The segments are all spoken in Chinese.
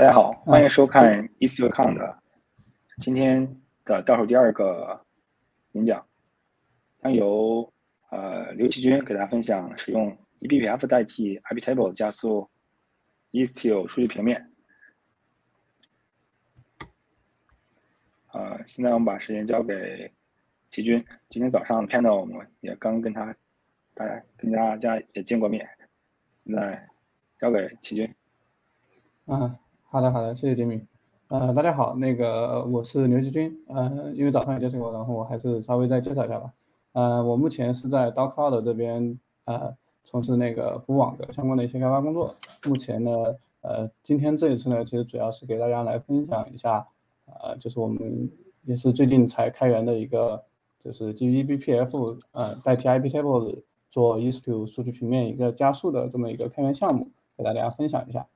大家好，欢迎收看 EasyCount 今天的倒数第二个演讲，将由呃刘奇军给大家分享使用 eBPF 代替 iptable 加速 Istio 数据平面。呃，现在我们把时间交给奇军。今天早上 panel 我们也刚跟他大家跟大家也见过面，现在交给奇军。嗯。好的，好的，谢谢杰米。呃，大家好，那个我是刘继军。呃，因为早上也介绍过，然后我还是稍微再介绍一下吧。呃，我目前是在 DocCloud 这边呃从事那个服务网的相关的一些开发工作。目前呢，呃，今天这一次呢，其实主要是给大家来分享一下，呃，就是我们也是最近才开源的一个，就是基于 eBPF 呃代替 IP Table 做 e s t u 数据平面一个加速的这么一个开源项目，给大家分享一下。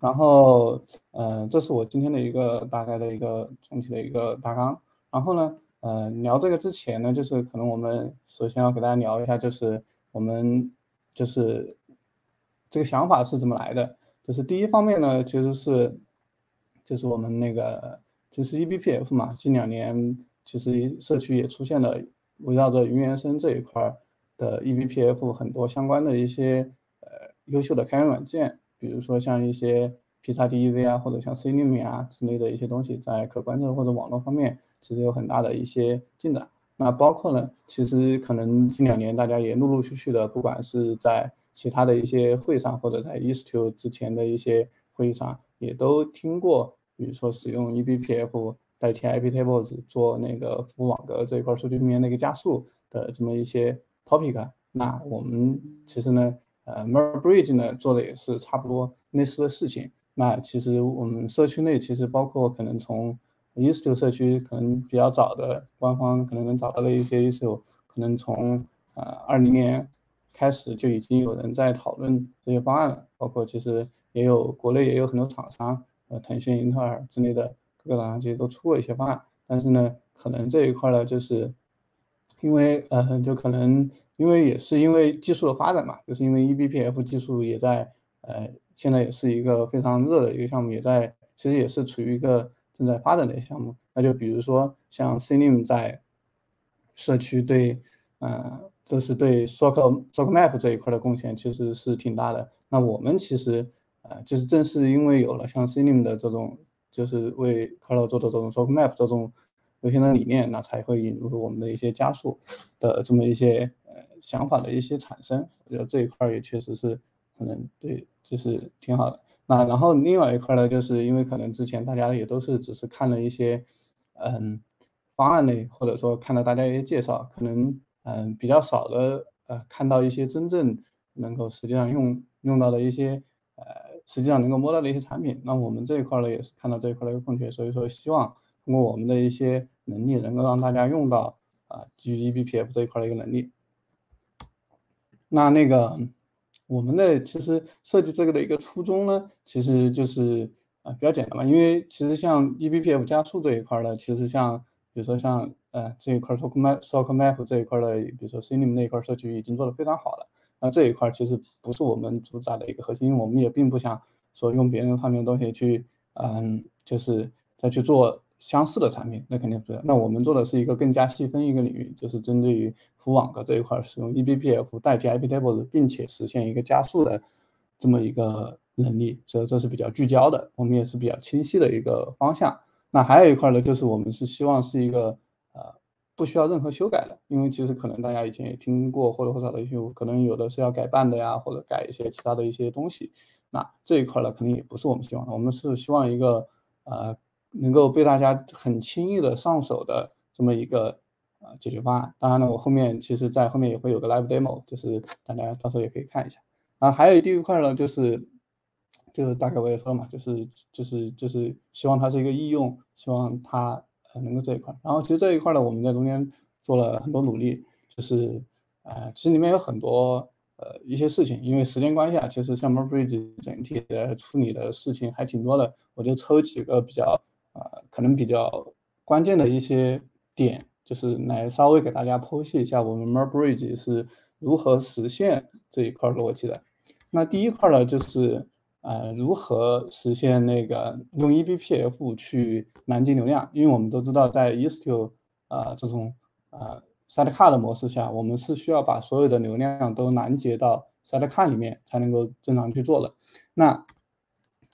然后，呃，这是我今天的一个大概的一个总体的一个大纲。然后呢，呃，聊这个之前呢，就是可能我们首先要给大家聊一下，就是我们就是这个想法是怎么来的。就是第一方面呢，其实是就是我们那个其实 eBPF 嘛，近两年其实社区也出现了围绕着云原生这一块的 eBPF 很多相关的一些呃优秀的开源软件。比如说像一些 P 叉 DEV 啊，或者像 CLim 啊之类的一些东西，在可观测或者网络方面，其实有很大的一些进展。那包括呢，其实可能近两年大家也陆陆续续的，不管是在其他的一些会上，或者在 Istio 之前的一些会议上，也都听过，比如说使用 eBPF 代替 iptables 做那个服务网格这一块数据面的一个加速的这么一些 topic。那我们其实呢。呃，Merbridge 呢做的也是差不多类似的事情。那其实我们社区内其实包括可能从 Istio 社区可能比较早的官方可能能找到的一些 Istio，可能从呃二零年开始就已经有人在讨论这些方案了。包括其实也有国内也有很多厂商，呃，腾讯、英特尔之类的各个厂商其实都出过一些方案。但是呢，可能这一块呢就是。因为呃，就可能因为也是因为技术的发展嘛，就是因为 eBPF 技术也在呃，现在也是一个非常热的一个项目，也在其实也是处于一个正在发展的一个项目。那就比如说像 c n i m 在社区对呃，这是对 Sock Sock Map 这一块的贡献其实是挺大的。那我们其实呃，就是正是因为有了像 c n i m 的这种，就是为 c o l o 做的这种 Sock Map 这种。有些的理念，那才会引入我们的一些加速的这么一些呃想法的一些产生。我觉得这一块也确实是可能对，就是挺好的。那然后另外一块呢，就是因为可能之前大家也都是只是看了一些嗯方案类，或者说看到大家一些介绍，可能嗯比较少的呃看到一些真正能够实际上用用到的一些呃实际上能够摸到的一些产品。那我们这一块呢，也是看到这一块的一个空缺，所以说希望。通过我们的一些能力，能够让大家用到啊基于 eBPF 这一块的一个能力。那那个我们的其实设计这个的一个初衷呢，其实就是啊比较简单嘛，因为其实像 eBPF 加速这一块呢，其实像比如说像呃这一块 Sock Map Sock Map 这一块的，比如说 CLim 那一块社区已经做的非常好了。那这一块其实不是我们主打的一个核心，因为我们也并不想说用别人发明的东西去嗯就是再去做。相似的产品，那肯定不是。那我们做的是一个更加细分一个领域，就是针对于服务网格这一块，使用 eBPF 代替 iptables，并且实现一个加速的这么一个能力，所以这是比较聚焦的，我们也是比较清晰的一个方向。那还有一块呢，就是我们是希望是一个呃不需要任何修改的，因为其实可能大家以前也听过或多或少的一些，可能有的是要改办的呀，或者改一些其他的一些东西。那这一块呢，肯定也不是我们希望的，我们是希望一个呃。能够被大家很轻易的上手的这么一个呃解决方案。当然呢，我后面其实在后面也会有个 live demo，就是大家到时候也可以看一下。啊，还有第一块呢，就是就是大概我也说了嘛，就是就是就是希望它是一个易用，希望它呃能够这一块。然后其实这一块呢，我们在中间做了很多努力，就是呃其实里面有很多呃一些事情，因为时间关系啊，其实像 Merbridge 整体的处理的事情还挺多的，我就抽几个比较。呃，可能比较关键的一些点，就是来稍微给大家剖析一下我们 Merbridge 是如何实现这一块逻辑的。那第一块呢，就是呃，如何实现那个用 eBPF 去拦截流量？因为我们都知道，在 Istio 啊这种呃 Sidecar 的模式下，我们是需要把所有的流量都拦截到 Sidecar 里面才能够正常去做的。那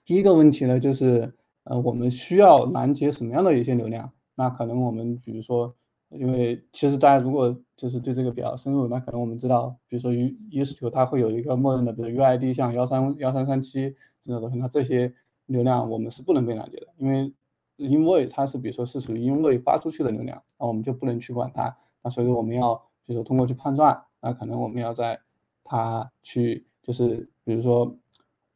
第一个问题呢，就是呃，我们需要拦截什么样的一些流量？那可能我们比如说，因为其实大家如果就是对这个比较深入，那可能我们知道，比如说 us 九它会有一个默认的，比如 UID 像幺三幺三三七这种东西，那这些流量我们是不能被拦截的，因为因为它是比如说是属于因为发出去的流量，那我们就不能去管它。那所以说我们要比如说通过去判断，那可能我们要在它去就是比如说。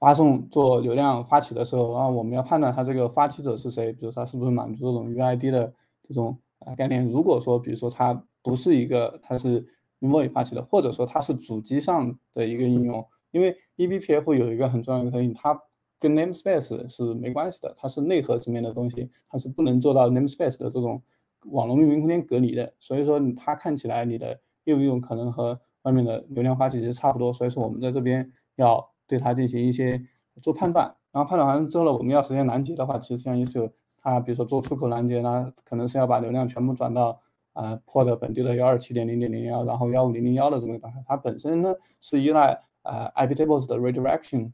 发送做流量发起的时候，然后我们要判断它这个发起者是谁，比如说它是不是满足这种 UID 的这种啊概念。如果说，比如说它不是一个，它是 Envoy 发起的，或者说它是主机上的一个应用，因为 eBPF 有一个很重要的特性，它跟 Namespace 是没关系的，它是内核层面的东西，它是不能做到 Namespace 的这种网络命名空间隔离的。所以说，它看起来你的业务用可能和外面的流量发起是差不多。所以说，我们在这边要。对它进行一些做判断，然后判断完了之后呢，我们要实现拦截的话，其实相当于是它，比如说做出口拦截呢，可能是要把流量全部转到啊 port 本地的幺二七点零点零幺，然后幺五零零幺的这么一个它本身呢是依赖啊 iptables 的 redirection，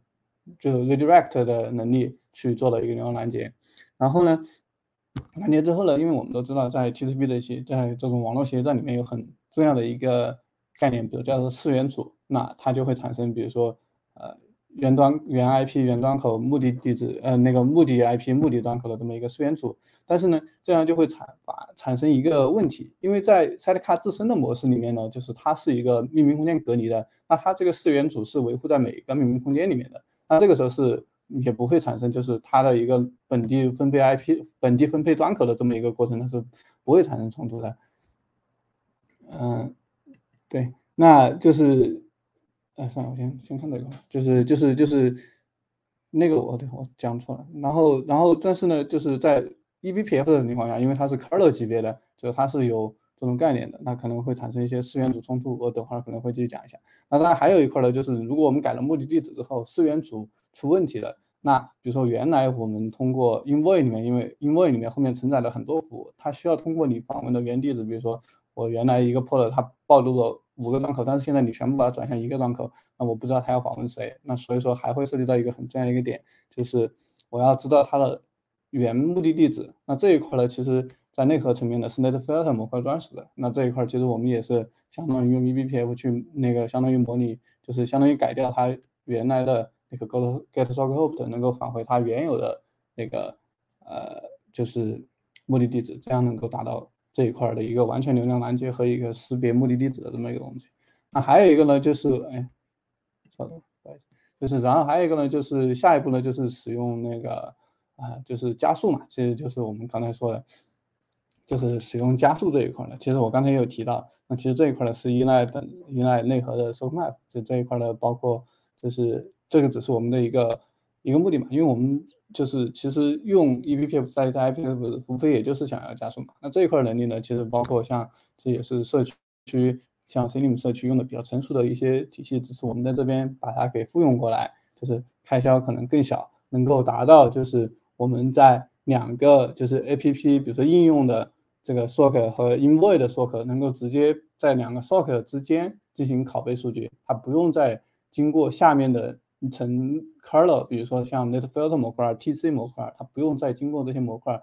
就 redirect 的能力去做的一个流量拦截。然后呢，拦截之后呢，因为我们都知道在 TCP 的一些在这种网络协议站里面有很重要的一个概念，比如叫做四元组，那它就会产生，比如说呃。原端原 IP 原端口目的地址，呃，那个目的 IP 目的端口的这么一个四元组，但是呢，这样就会产发产生一个问题，因为在 Sidecar 自身的模式里面呢，就是它是一个命名空间隔离的，那它这个四元组是维护在每一个命名空间里面的，那这个时候是也不会产生就是它的一个本地分配 IP 本地分配端口的这么一个过程，它是不会产生冲突的。嗯，对，那就是。哎，算了，我先先看这个，就是就是就是那个我对我讲错了。然后然后但是呢，就是在 eBPF 的情况下，因为它是 kernel 级别的，就是它是有这种概念的，那可能会产生一些四元组冲突。我等会儿可能会继续讲一下。那当然还有一块呢，就是如果我们改了目的地址之后，四元组出问题了，那比如说原来我们通过 Envoy 里面，因为 Envoy 里面后面承载了很多服务，它需要通过你访问的原地址，比如说我原来一个 port 它暴露了。五个端口，但是现在你全部把它转向一个端口，那我不知道它要访问谁，那所以说还会涉及到一个很重要一个点，就是我要知道它的原目的地址。那这一块呢，其实在内核层面的是 NetFilter 模块专属的。那这一块其实我们也是相当于用 eBPF 去那个相当于模拟，就是相当于改掉它原来的那个 get get socket host 能够返回它原有的那个呃就是目的地址，这样能够达到。这一块的一个完全流量拦截和一个识别目的地址的这么一个东西，那还有一个呢，就是哎，稍等，不好意思，就是然后还有一个呢，就是下一步呢，就是使用那个啊，就是加速嘛，其实就是我们刚才说的，就是使用加速这一块呢，其实我刚才也有提到，那其实这一块呢是依赖本依赖内核的 socket map，就这一块呢，包括就是这个只是我们的一个一个目的嘛，因为我们。就是其实用 eBPF 代替 IPF，无非也就是想要加速嘛。那这一块能力呢，其实包括像这也是社区像 c i n m 社区用的比较成熟的一些体系，只是我们在这边把它给复用过来，就是开销可能更小，能够达到就是我们在两个就是 APP，比如说应用的这个 socket 和 Envoy 的 socket，能够直接在两个 socket 之间进行拷贝数据，它不用再经过下面的。层 kernel，比如说像 NetFilter 模块、TC 模块，它不用再经过这些模块，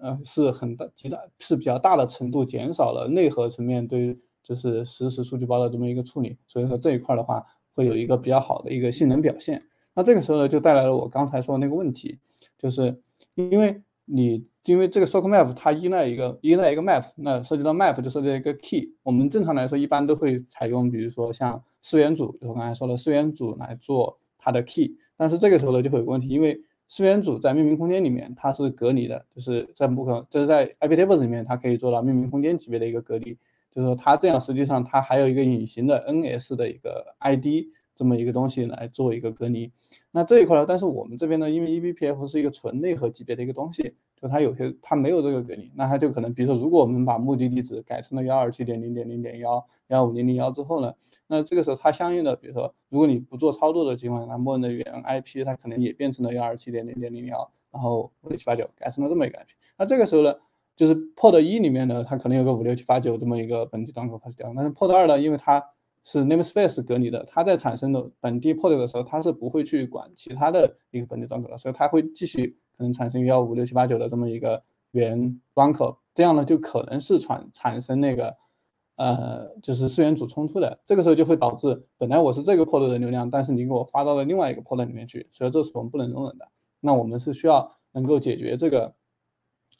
呃，是很大、极大是比较大的程度减少了内核层面对就是实时数据包的这么一个处理，所以说这一块的话会有一个比较好的一个性能表现。那这个时候呢，就带来了我刚才说的那个问题，就是因为你因为这个 socket map 它依赖一个依赖一个 map，那涉及到 map 就涉及到一个 key，我们正常来说一般都会采用比如说像四元组，就我刚才说的四元组来做。它的 key，但是这个时候呢就会有问题，因为资源组在命名空间里面它是隔离的，就是在不可，就是在 iptables 里面它可以做到命名空间级别的一个隔离，就是说它这样实际上它还有一个隐形的 NS 的一个 ID 这么一个东西来做一个隔离。那这一块呢，但是我们这边呢，因为 eBPF 是一个纯内核级别的一个东西，就它有些它没有这个给你，那它就可能，比如说，如果我们把目的地址改成了幺二七点零点零点幺幺五零零幺之后呢，那这个时候它相应的，比如说，如果你不做操作的情况下，默认的原 IP 它可能也变成了幺二七点零点零幺，然后五六七八九改成了这么一个 IP，那这个时候呢，就是 Pod 一里面呢，它可能有个五六七八九这么一个本地端口 pass 掉，但是 Pod 二呢，因为它是 namespace 隔离的，它在产生的本地 port 的时候，它是不会去管其他的一个本地端口的，所以它会继续能产生幺五六七八九的这么一个源端口，这样呢就可能是产产生那个呃就是四元组冲突的，这个时候就会导致本来我是这个 port 的流量，但是你给我发到了另外一个 port 里面去，所以这是我们不能容忍的。那我们是需要能够解决这个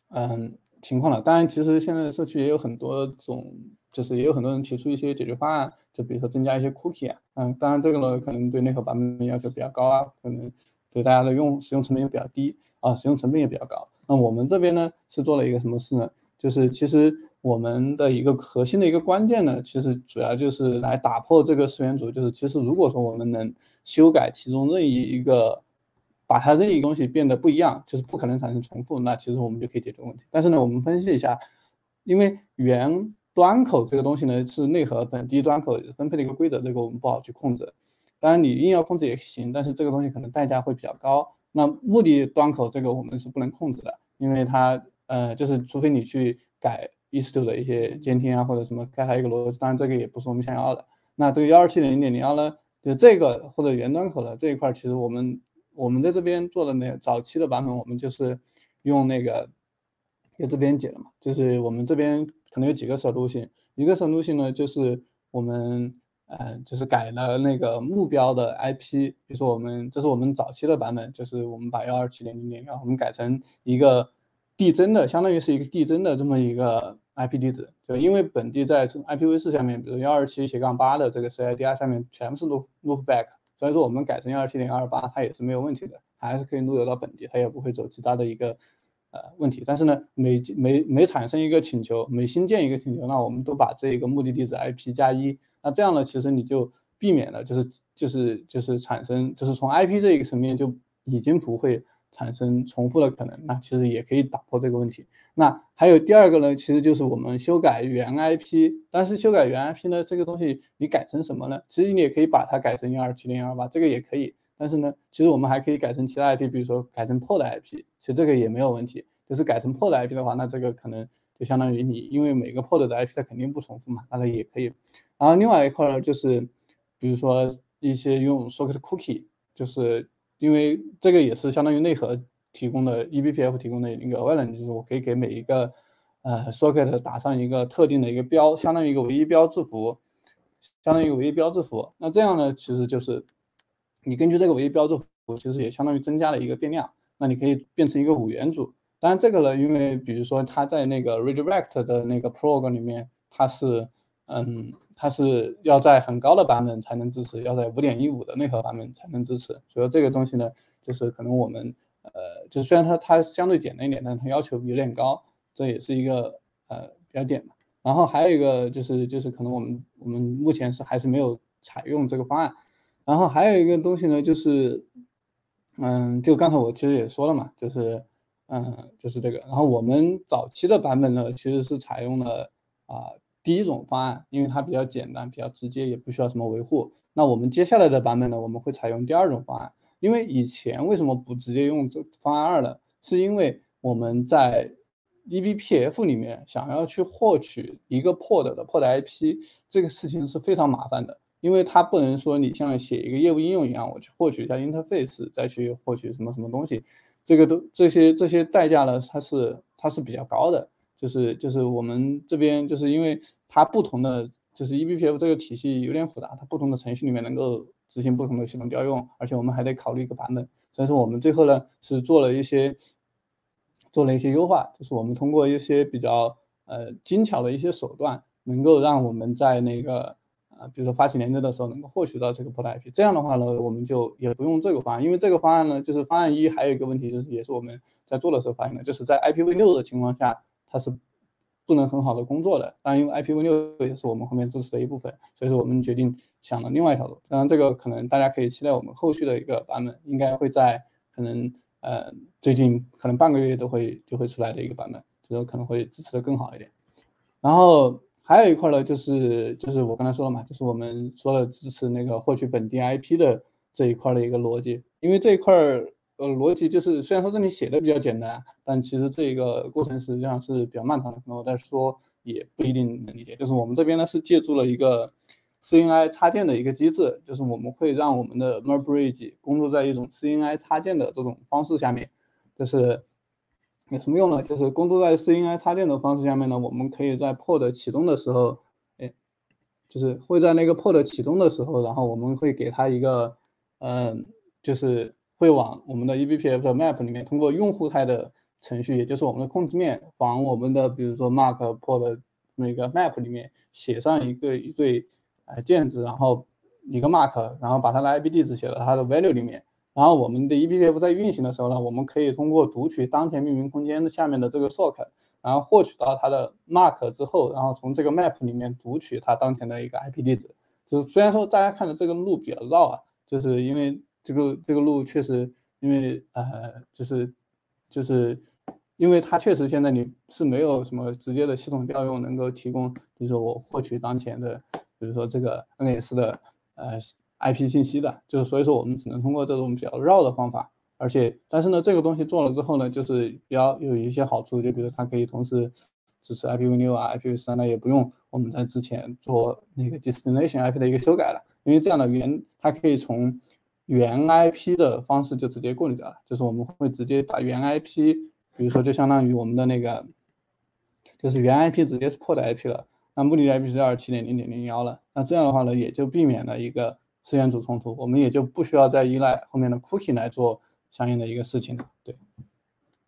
嗯情况的。当然，其实现在社区也有很多种。就是也有很多人提出一些解决方案，就比如说增加一些 cookie 啊，嗯，当然这个呢可能对内核版本要求比较高啊，可能对大家的用使用成本也比较低啊，使用成本也比较高。那我们这边呢是做了一个什么事呢？就是其实我们的一个核心的一个关键呢，其实主要就是来打破这个四元组，就是其实如果说我们能修改其中任意一个，把它任意东西变得不一样，就是不可能产生重复，那其实我们就可以解决问题。但是呢，我们分析一下，因为原端口这个东西呢，是内核本地端口分配的一个规则，这个我们不好去控制。当然你硬要控制也行，但是这个东西可能代价会比较高。那目的端口这个我们是不能控制的，因为它呃就是除非你去改 ES6 的一些监听啊或者什么开它一个逻辑，当然这个也不是我们想要的。那这个幺二七点零点零幺呢，就这个或者原端口的这一块，其实我们我们在这边做的那早期的版本，我们就是用那个在这边解了嘛，就是我们这边。可能有几个 solution，一个 solution 呢，就是我们呃，就是改了那个目标的 IP，比如说我们这是我们早期的版本，就是我们把幺二七点零点幺，我们改成一个递增的，相当于是一个递增的这么一个 IP 地址，就因为本地在 IPv4 下面，比如幺二七斜杠八的这个 CIDR 下面全部是 loop loopback，所以说我们改成幺二七点二八，它也是没有问题的，它还是可以路由到本地，它也不会走其他的一个。呃，问题，但是呢，每每每产生一个请求，每新建一个请求，那我们都把这个目的地址 IP 加一，那这样呢，其实你就避免了，就是就是就是产生，就是从 IP 这一个层面就已经不会产生重复的可能，那其实也可以打破这个问题。那还有第二个呢，其实就是我们修改原 IP，但是修改原 IP 呢，这个东西你改成什么呢？其实你也可以把它改成幺二七零二八，这个也可以。但是呢，其实我们还可以改成其他 IP，比如说改成破的 IP，其实这个也没有问题。就是改成破的 IP 的话，那这个可能就相当于你，因为每个破的的 IP 它肯定不重复嘛，那它也可以。然后另外一块呢，就是比如说一些用 socket cookie，就是因为这个也是相当于内核提供的 eBPF 提供的一个额外的，就是我可以给每一个呃 socket 打上一个特定的一个标，相当于一个唯一标字符，相当于一个唯一标字符。那这样呢，其实就是。你根据这个唯一标志符，其实也相当于增加了一个变量。那你可以变成一个五元组。当然这个呢，因为比如说它在那个 redirect 的那个 prog 里面，它是，嗯，它是要在很高的版本才能支持，要在五点一五的内核版本才能支持。所以这个东西呢，就是可能我们，呃，就虽然它它相对简单一点，但它要求有点高，这也是一个呃标点嘛。然后还有一个就是就是可能我们我们目前是还是没有采用这个方案。然后还有一个东西呢，就是，嗯，就刚才我其实也说了嘛，就是，嗯，就是这个。然后我们早期的版本呢，其实是采用了啊第一种方案，因为它比较简单、比较直接，也不需要什么维护。那我们接下来的版本呢，我们会采用第二种方案，因为以前为什么不直接用这方案二呢？是因为我们在 eBPF 里面想要去获取一个 pod 的 pod IP，这个事情是非常麻烦的。因为它不能说你像写一个业务应用一样，我去获取一下 interface，再去获取什么什么东西，这个都这些这些代价呢，它是它是比较高的。就是就是我们这边就是因为它不同的就是 eBPF 这个体系有点复杂，它不同的程序里面能够执行不同的系统调用，而且我们还得考虑一个版本。所以说我们最后呢是做了一些做了一些优化，就是我们通过一些比较呃精巧的一些手段，能够让我们在那个。比如说发起连接的时候能够获取到这个 port IP，这样的话呢，我们就也不用这个方案，因为这个方案呢，就是方案一还有一个问题，就是也是我们在做的时候发现的，就是在 IPv6 的情况下，它是不能很好的工作的。当然，因为 IPv6 也是我们后面支持的一部分，所以说我们决定想了另外一条路。当然，这个可能大家可以期待我们后续的一个版本，应该会在可能呃，最近可能半个月都会就会出来的一个版本，就是可能会支持的更好一点。然后还有一块呢，就是就是我刚才说了嘛，就是我们说了支持那个获取本地 IP 的这一块的一个逻辑，因为这一块儿呃逻辑就是虽然说这里写的比较简单，但其实这个过程实际上是比较漫长的，然后再说也不一定能理解。就是我们这边呢是借助了一个。CNI 插件的一个机制，就是我们会让我们的 Merbridge 工作在一种 CNI 插件的这种方式下面，就是有什么用呢？就是工作在 CNI 插件的方式下面呢，我们可以在 Pod 启动的时候，哎，就是会在那个 Pod 启动的时候，然后我们会给它一个，嗯，就是会往我们的 eBPF 的 Map 里面通过用户态的程序，也就是我们的控制面，往我们的比如说 Mark Pod 那个 Map 里面写上一个一对。呃，键值，然后一个 mark，然后把它的 IP 地址写到它的 value 里面，然后我们的 eBPF 在运行的时候呢，我们可以通过读取当前命名空间的下面的这个 sock，然后获取到它的 mark 之后，然后从这个 map 里面读取它当前的一个 IP 地址。就是虽然说大家看的这个路比较绕啊，就是因为这个这个路确实，因为呃，就是就是因为它确实现在你是没有什么直接的系统调用能够提供，就是我获取当前的。比如说这个 NS 的呃 IP 信息的，就是所以说我们只能通过这种比较绕的方法，而且但是呢这个东西做了之后呢，就是比较有一些好处，就比如它可以同时支持 IPv6 啊 IPv4，那也不用我们在之前做那个 destination IP 的一个修改了，因为这样的原它可以从原 IP 的方式就直接过滤掉了，就是我们会直接把原 IP，比如说就相当于我们的那个就是原 IP 直接是破的 IP 了。那目的 IP 是二七点零点零幺了，那这样的话呢，也就避免了一个资源组冲突，我们也就不需要再依赖后面的 cookie 来做相应的一个事情了。对，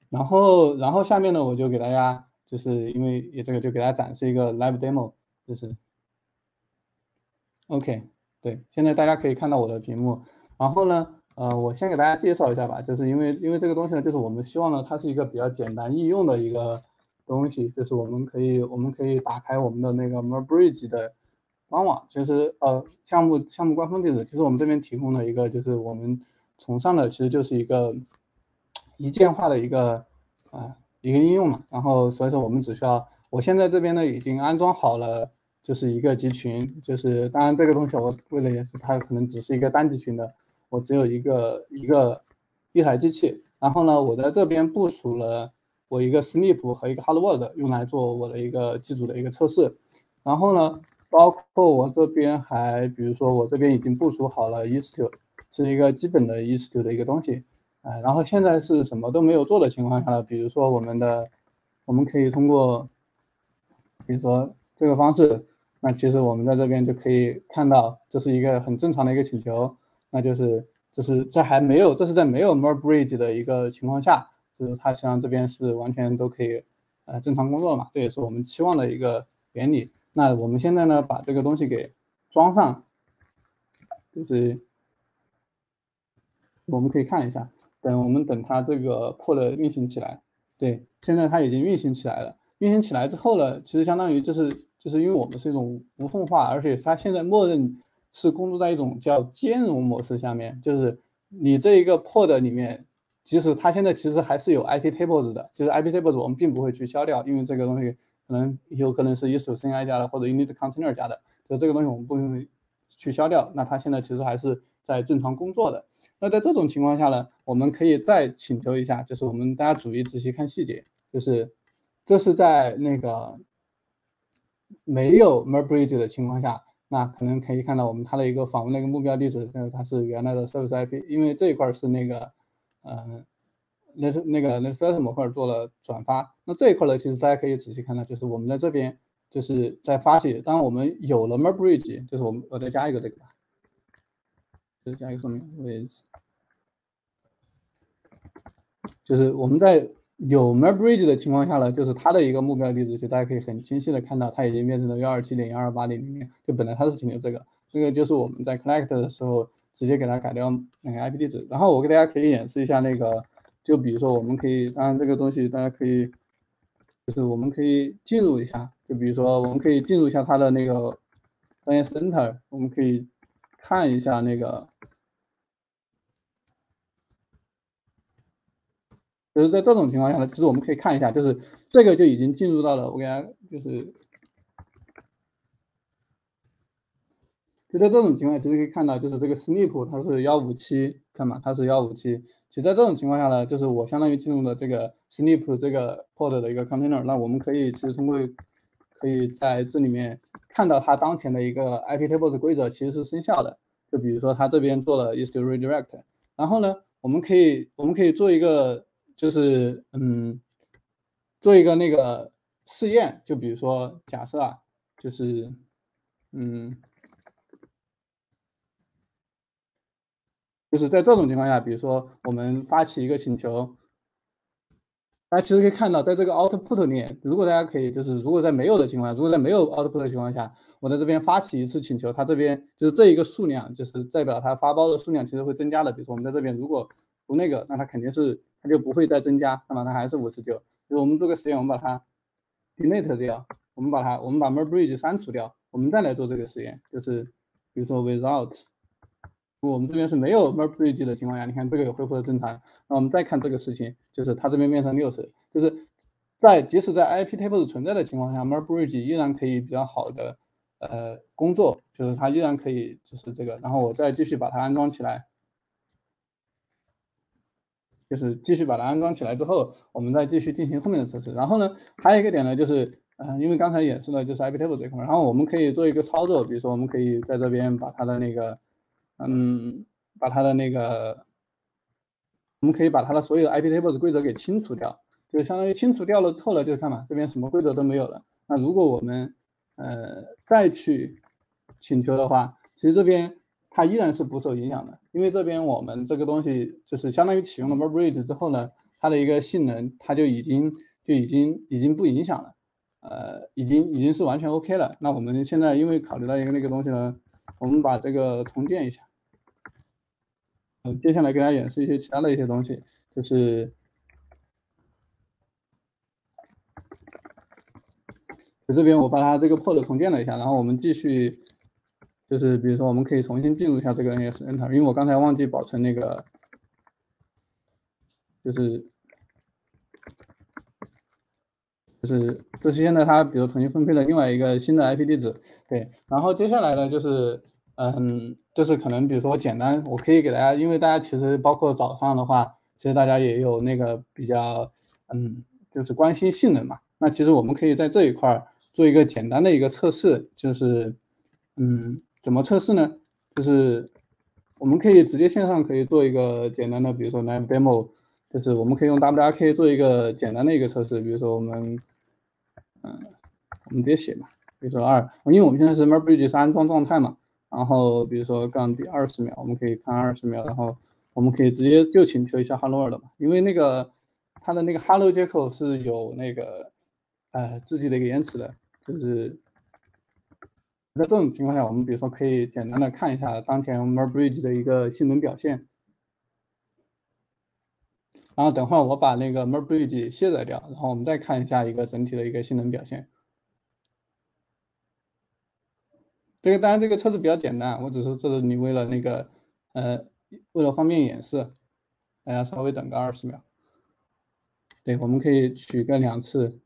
然后然后下面呢，我就给大家，就是因为也这个就给大家展示一个 live demo，就是，OK，对，现在大家可以看到我的屏幕，然后呢，呃，我先给大家介绍一下吧，就是因为因为这个东西呢，就是我们希望呢，它是一个比较简单易用的一个。东西就是我们可以，我们可以打开我们的那个 Merbridge 的官网，其实呃项目项目官方地址，其实我们这边提供了一个，就是我们崇尚的其实就是一个一键化的一个啊一个应用嘛。然后所以说我们只需要，我现在这边呢已经安装好了，就是一个集群，就是当然这个东西我为了也是它可能只是一个单集群的，我只有一个一个一台机器，然后呢我在这边部署了。我一个 Snip 和一个 Hello World 用来做我的一个机组的一个测试，然后呢，包括我这边还，比如说我这边已经部署好了 Istio，是一个基本的 Istio 的一个东西，哎，然后现在是什么都没有做的情况下呢，比如说我们的，我们可以通过，比如说这个方式，那其实我们在这边就可以看到，这是一个很正常的一个请求，那就是，就是在还没有，这是在没有 Merbridge 的一个情况下。就是它实际上这边是完全都可以，呃，正常工作嘛，这也是我们期望的一个原理。那我们现在呢，把这个东西给装上，就是我们可以看一下，等我们等它这个破的运行起来，对，现在它已经运行起来了。运行起来之后呢，其实相当于就是就是因为我们是一种无缝化，而且它现在默认是工作在一种叫兼容模式下面，就是你这一个破的里面。即使它现在其实还是有 IP tables 的，就是 IP tables 我们并不会去消掉，因为这个东西可能有可能是 i s o CNI 加的或者 Unit Container 加的，就这个东西我们不用取消掉。那它现在其实还是在正常工作的。那在这种情况下呢，我们可以再请求一下，就是我们大家注意仔细看细节，就是这是在那个没有 Merbridge 的情况下，那可能可以看到我们它的一个访问的一个目标地址，但是它是原来的 Service IP，因为这一块是那个。呃，那是那个那 f i r s t 模块做了转发，那这一块呢，其实大家可以仔细看到，就是我们在这边就是在发起，当我们有了 Merbridge，就是我们我再加一个这个吧，就是加一个说明位置，就是我们在有 Merbridge 的情况下呢，就是它的一个目标地址，其实大家可以很清晰的看到，它已经变成了幺二七点幺二八点里面，就本来它是停留这个，这个就是我们在 Collect 的时候。直接给它改掉那个 IP 地址，然后我给大家可以演示一下那个，就比如说我们可以，当然这个东西大家可以，就是我们可以进入一下，就比如说我们可以进入一下它的那个专业 center，我们可以看一下那个，就是在这种情况下呢，其实我们可以看一下，就是这个就已经进入到了我给大家就是，就在这种情况下，其实可以看到，就是这个 sleep 它是幺五七，看嘛，它是幺五七。其实在这种情况下呢，就是我相当于进入了这个 sleep 这个 pod 的一个 container，那我们可以其实通过可以在这里面看到它当前的一个 iptables 规则其实是生效的。就比如说它这边做了 is to redirect，然后呢，我们可以我们可以做一个。就是嗯，做一个那个试验，就比如说假设啊，就是嗯，就是在这种情况下，比如说我们发起一个请求，大家其实可以看到，在这个 output 里面，如果大家可以就是如果在没有的情况下，如果在没有 output 的情况下，我在这边发起一次请求，它这边就是这一个数量，就是代表它发包的数量其实会增加的。比如说我们在这边如果不那个，那它肯定是。它就不会再增加，那么它还是五十九。就我们做个实验，我们把它 delete 掉，我们把它，我们把 merge 删除掉，我们再来做这个实验。就是比如说 without，我们这边是没有 merge 的情况下，你看这个也恢复的正常。那我们再看这个事情，就是它这边变成六十，就是在即使在 IP table 存在的情况下，merge 依然可以比较好的呃工作，就是它依然可以就是这个。然后我再继续把它安装起来。就是继续把它安装起来之后，我们再继续进行后面的测试。然后呢，还有一个点呢，就是，呃，因为刚才演示了就是 iptable 这块，然后我们可以做一个操作，比如说我们可以在这边把它的那个，嗯，把它的那个，我们可以把它的所有的 IP tables 规则给清除掉，就相当于清除掉了后了，就看嘛，这边什么规则都没有了。那如果我们，呃，再去请求的话，其实这边。它依然是不受影响的，因为这边我们这个东西就是相当于启用了 Merge 之后呢，它的一个性能它就已经就已经已经不影响了，呃，已经已经是完全 OK 了。那我们现在因为考虑到一个那个东西呢，我们把这个重建一下。嗯，接下来给大家演示一些其他的一些东西，就是在这边我把它这个 port 重建了一下，然后我们继续。就是比如说，我们可以重新进入一下这个 NS Enter，因为我刚才忘记保存那个，就是就是就是现在它比如重新分配了另外一个新的 IP 地址，对，然后接下来呢就是嗯，就是可能比如说我简单，我可以给大家，因为大家其实包括早上的话，其实大家也有那个比较嗯，就是关心性能嘛，那其实我们可以在这一块做一个简单的一个测试，就是嗯。怎么测试呢？就是我们可以直接线上可以做一个简单的，比如说来 demo，就是我们可以用 WRK 做一个简单的一个测试。比如说我们，嗯，我们直接写嘛，比如说二，因为我们现在是 Merge 是安装状态嘛，然后比如说杠第二十秒，我们可以看二十秒，然后我们可以直接就请求一下 Hello 的嘛，因为那个它的那个 Hello 接口是有那个呃自己的一个延迟的，就是。在这种情况下，我们比如说可以简单的看一下当前 Merbridge 的一个性能表现，然后等会儿我把那个 Merge 卸载掉，然后我们再看一下一个整体的一个性能表现。这个当然这个测试比较简单，我只是这是你为了那个呃为了方便演示，大家稍微等个二十秒。对，我们可以取个两次。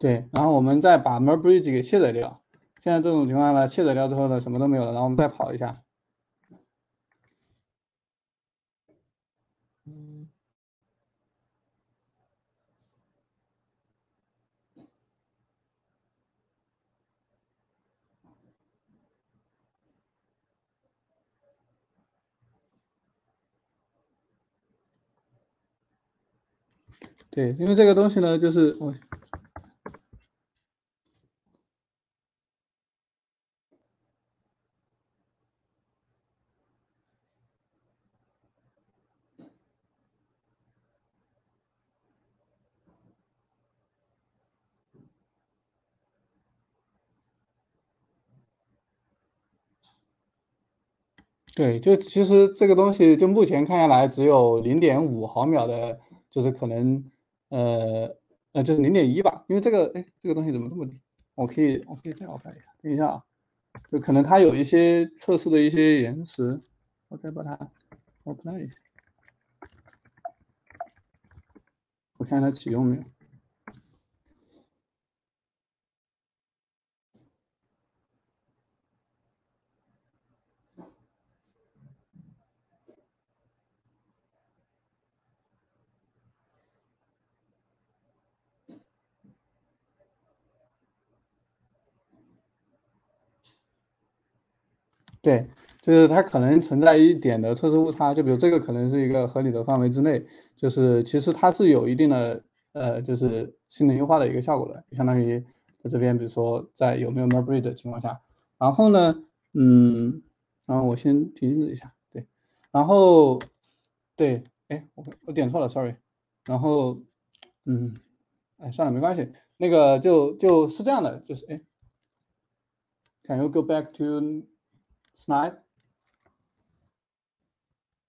对，然后我们再把 Merge 给卸载掉。现在这种情况呢，卸载掉之后呢，什么都没有了。然后我们再跑一下。对，因为这个东西呢，就是我。对，就其实这个东西就目前看下来只有零点五毫秒的，就是可能呃呃就是零点一吧，因为这个哎这个东西怎么这么低？我可以我可以再 open 一下，等一下啊，就可能它有一些测试的一些延迟，我再把它 open 一下，我看它启用没有。对，就是它可能存在一点的测试误差，就比如这个可能是一个合理的范围之内，就是其实它是有一定的呃，就是性能优化的一个效果的，相当于在这边，比如说在有没有 Memory 的情况下，然后呢，嗯，然后我先停止一下，对，然后对，哎，我我点错了，sorry，然后嗯，哎，算了，没关系，那个就就是这样的，就是哎，Can you go back to slide。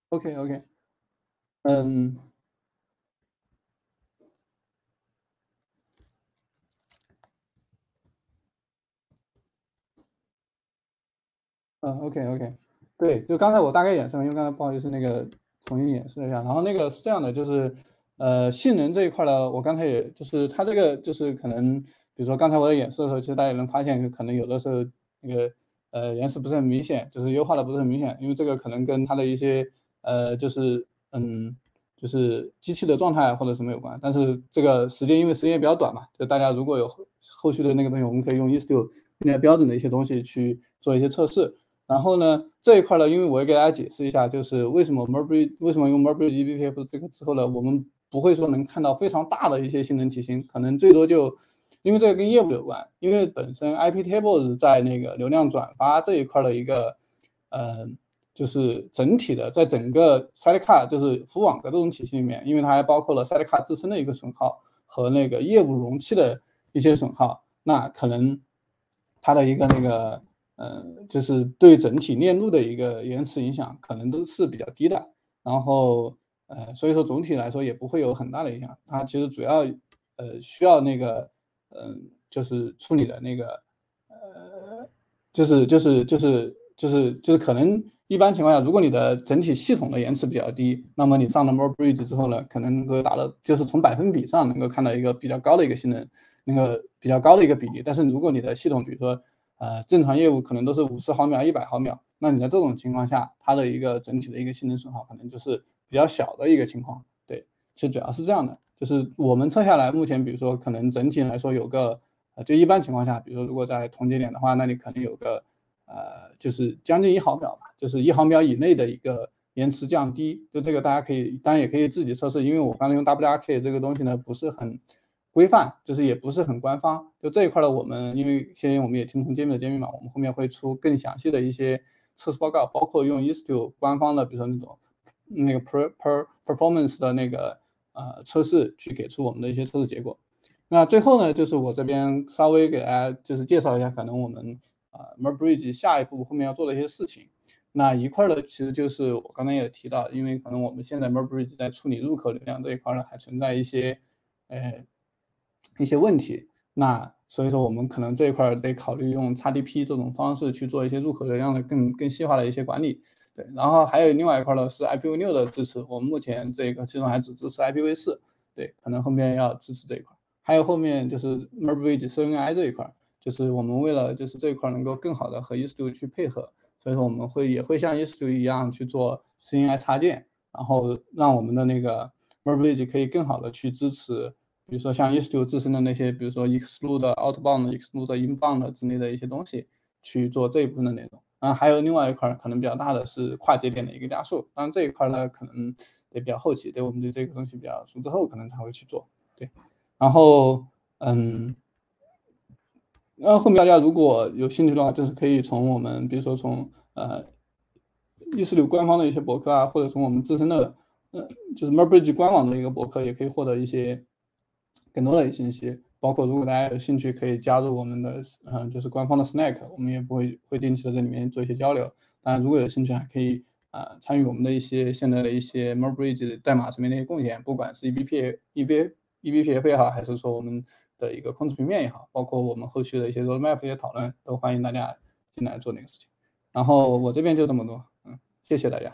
OK OK，嗯，嗯 OK OK，对，就刚才我大概演示了，因为刚才不好意思那个重新演示一下，然后那个是这样的，就是呃性能这一块呢，我刚才也就是它这个就是可能，比如说刚才我在演示的时候，其实大家也能发现，可能有的时候那个。呃，延时不是很明显，就是优化的不是很明显，因为这个可能跟它的一些呃，就是嗯，就是机器的状态或者什么有关。但是这个时间，因为时间也比较短嘛，就大家如果有后后续的那个东西，我们可以用 Istio 更加标准的一些东西去做一些测试。然后呢，这一块呢，因为我也给大家解释一下，就是为什么 m e r b r i 为什么用 m e r b r i d g e b p f 这个之后呢，我们不会说能看到非常大的一些性能提升，可能最多就。因为这个跟业务有关，因为本身 IP tables 在那个流量转发这一块的一个，呃，就是整体的，在整个 Sidecar 就是服务网格这种体系里面，因为它还包括了 Sidecar 自身的一个损耗和那个业务容器的一些损耗，那可能它的一个那个，呃，就是对整体链路的一个延迟影响可能都是比较低的，然后，呃，所以说总体来说也不会有很大的影响，它其实主要，呃，需要那个。嗯，就是处理的那个，呃，就是就是就是就是就是可能一般情况下，如果你的整体系统的延迟比较低，那么你上了 More Bridge 之后呢，可能能够达到就是从百分比上能够看到一个比较高的一个性能，那个比较高的一个比例。但是如果你的系统比如说呃正常业务可能都是五十毫秒、一百毫秒，那你在这种情况下，它的一个整体的一个性能损耗可能就是比较小的一个情况。对，其实主要是这样的。就是我们测下来，目前比如说可能整体来说有个，呃，就一般情况下，比如说如果在同节点的话，那你可能有个，呃，就是将近一毫秒吧，就是一毫秒以内的一个延迟降低。就这个大家可以，当然也可以自己测试，因为我刚才用 WRK 这个东西呢不是很规范，就是也不是很官方。就这一块呢，我们因为现在我们也听从揭秘的揭秘嘛，我们后面会出更详细的一些测试报告，包括用 Istio 官方的，比如说那种那个 per per performance 的那个。呃，测试去给出我们的一些测试结果。那最后呢，就是我这边稍微给大家就是介绍一下，可能我们呃 Merbridge 下一步后面要做的一些事情。那一块呢，其实就是我刚才也提到，因为可能我们现在 Merbridge 在处理入口流量这一块呢，还存在一些呃一些问题。那所以说，我们可能这一块得考虑用 XDP 这种方式去做一些入口流量的更更细化的一些管理。然后还有另外一块呢，是 IPv6 的支持。我们目前这个系统还只支持 IPv4，对，可能后面要支持这一块。还有后面就是 Merbridge CNI 这一块，就是我们为了就是这一块能够更好的和 Istio 去配合，所以说我们会也会像 Istio 一样去做 CNI 插件，然后让我们的那个 Merbridge 可以更好的去支持，比如说像 Istio 自身的那些，比如说 Exclude Outbound、Exclude Inbound 之类的一些东西去做这一部分的内容。啊，还有另外一块可能比较大的是跨节点的一个加速，当然这一块呢可能得比较后期，对我们对这个东西比较熟之后，可能才会去做。对，然后嗯，那后面大家如果有兴趣的话，就是可以从我们比如说从呃一四六官方的一些博客啊，或者从我们自身的呃就是 Merbridge 官网的一个博客，也可以获得一些更多的信息。包括如果大家有兴趣，可以加入我们的嗯，就是官方的 Snack，我们也不会会定期的在里面做一些交流。当然，如果有兴趣，还可以啊参与我们的一些现在的一些 Merbridge 代码上面的一些贡献，不管是 eBP、eB、eBPF 也好，还是说我们的一个控制平面也好，包括我们后续的一些 Roadmap 一些讨论，都欢迎大家进来做那个事情。然后我这边就这么多，嗯，谢谢大家。